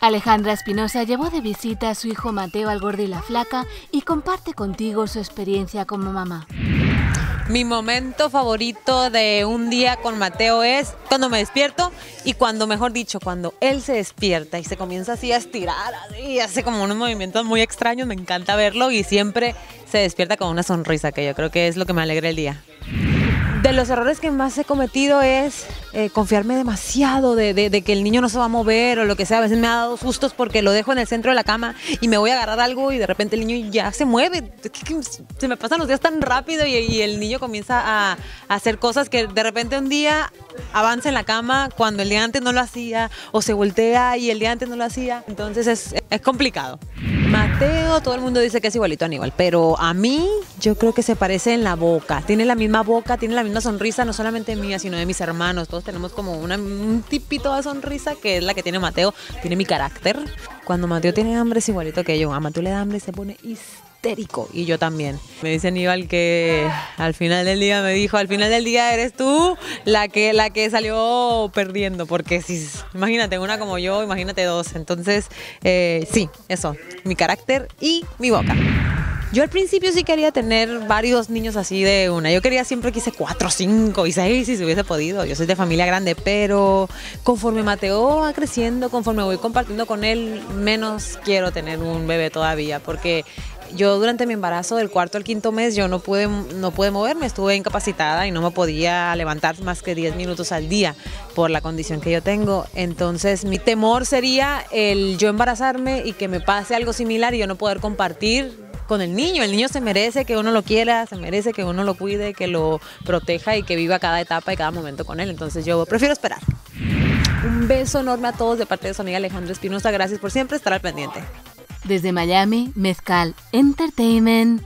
Alejandra Espinosa llevó de visita a su hijo Mateo al gordo y la flaca y comparte contigo su experiencia como mamá. Mi momento favorito de un día con Mateo es cuando me despierto y cuando, mejor dicho, cuando él se despierta y se comienza así a estirar y hace como unos movimientos muy extraños. Me encanta verlo y siempre se despierta con una sonrisa, que yo creo que es lo que me alegra el día. De los errores que más he cometido es eh, confiarme demasiado de, que el niño no se va a mover o lo que sea. A veces me ha dado sustos porque lo dejo en el centro de la cama y me voy a agarrar algo y de repente el niño ya se mueve. Se me pasan los días tan rápido y, el niño comienza a, hacer cosas que de repente un día avanza en la cama cuando el día antes no lo hacía o se voltea y el día antes no lo hacía. Entonces es, es complicado. Mateo, todo el mundo dice que es igualito a Aníbal, pero a mí yo creo que se parece en la boca. Tiene la misma boca, tiene la misma sonrisa, no solamente mía, sino de mis hermanos. Todos tenemos como un tipito de sonrisa que es la que tiene Mateo. Tiene mi carácter. Cuando Mateo tiene hambre es igualito que yo. A Mateo le da hambre y se pone y yo también. Me dice Aníbal que al final del día me dijo, al final del día eres tú la que la que salió perdiendo, porque si imagínate una como yo, imagínate dos. Entonces, eh, sí, eso, mi carácter y mi boca. Yo al principio sí quería tener varios niños así de una. Yo quería siempre quise cuatro, cinco y seis si se hubiese podido. Yo soy de familia grande, pero conforme Mateo va creciendo, conforme voy compartiendo con él, menos quiero tener un bebé todavía, porque yo durante mi embarazo del cuarto al quinto mes yo no pude, no pude moverme, estuve incapacitada y no me podía levantar más que 10 minutos al día por la condición que yo tengo. Entonces mi temor sería el yo embarazarme y que me pase algo similar y yo no poder compartir con el niño. El niño se merece que uno lo quiera, se merece que uno lo cuide, que lo proteja y que viva cada etapa y cada momento con él. Entonces yo prefiero esperar. Un beso enorme a todos de parte de su amiga Alejandra Espinosa. Gracias por siempre estar al pendiente. Desde Miami, Mezcal Entertainment